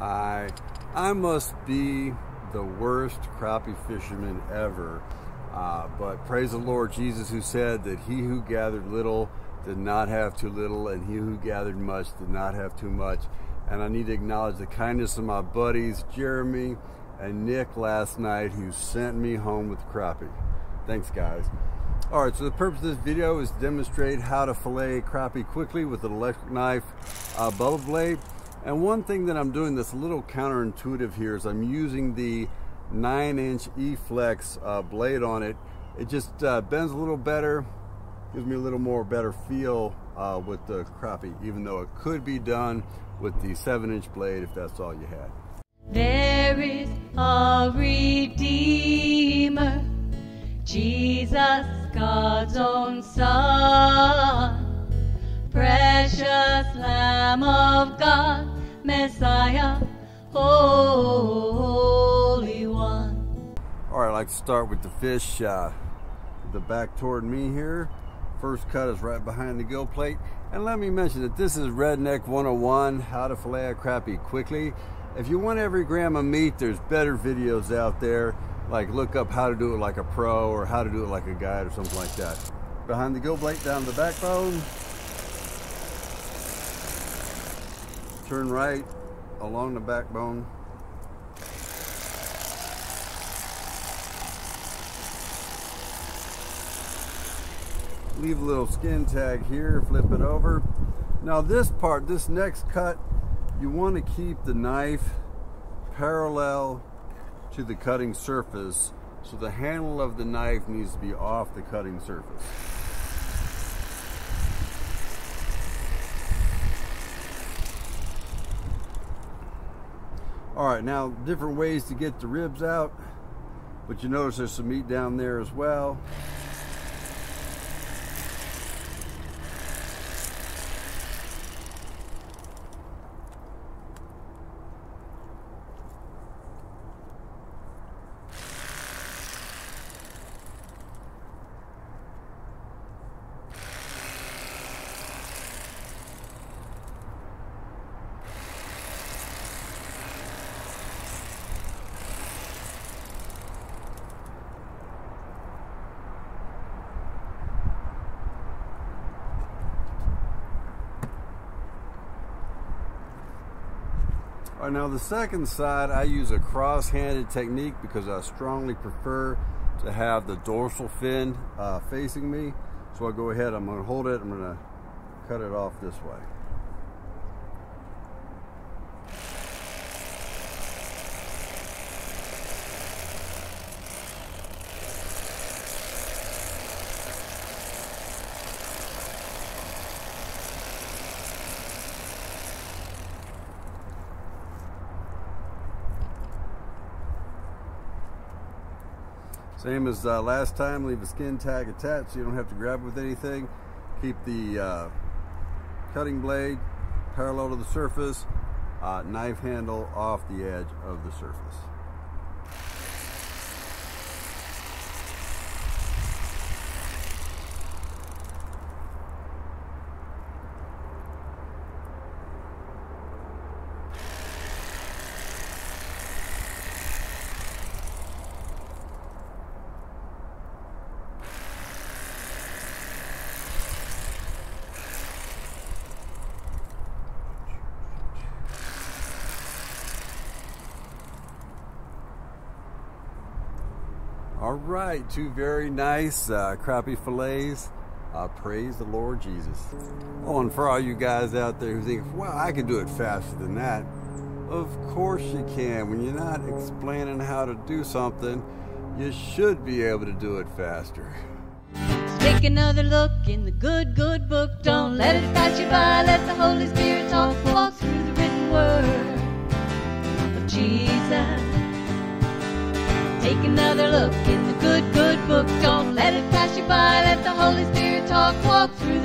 I, I must be the worst crappie fisherman ever. Uh, but praise the Lord Jesus, who said that he who gathered little did not have too little, and he who gathered much did not have too much. And I need to acknowledge the kindness of my buddies, Jeremy and Nick, last night, who sent me home with crappie. Thanks, guys. All right, so the purpose of this video is to demonstrate how to fillet crappie quickly with an electric knife uh, Bubba Blade. And one thing that I'm doing that's a little counterintuitive here is I'm using the 9 inch E-Flex uh, blade on it. It just uh, bends a little better, gives me a little more better feel uh, with the crappie, even though it could be done with the 7 inch blade if that's all you had. There is a Redeemer, Jesus, God's own Son, precious Lamb of God, Messiah, Holy One. All right, I'd like to start with the fish, uh, the back toward me here. First cut is right behind the gill plate. And let me mention that this is Redneck 101, how to fillet a crappie quickly. If you want every gram of meat, there's better videos out there. Like look up how to do it like a pro or how to do it like a guide or something like that. Behind the gill plate down the backbone. Turn right along the backbone. Leave a little skin tag here, flip it over. Now this part, this next cut, you want to keep the knife parallel to the cutting surface so the handle of the knife needs to be off the cutting surface. All right, now different ways to get the ribs out, but you notice there's some meat down there as well. Now the second side, I use a cross-handed technique because I strongly prefer to have the dorsal fin uh, facing me. So I'll go ahead, I'm gonna hold it, I'm gonna cut it off this way. Same as uh, last time, leave a skin tag attached so you don't have to grab it with anything. Keep the uh, cutting blade parallel to the surface, uh, knife handle off the edge of the surface. All right, two very nice uh, crappie fillets. Uh, praise the Lord Jesus. Oh, and for all you guys out there who think, well, I can do it faster than that. Of course you can. When you're not explaining how to do something, you should be able to do it faster. Take another look in the good, good book. Don't let it pass you by. Let the Holy Spirit talk. Walk through the Take another look in the good, good book. Don't let it pass you by. Let the Holy Spirit talk. Walk through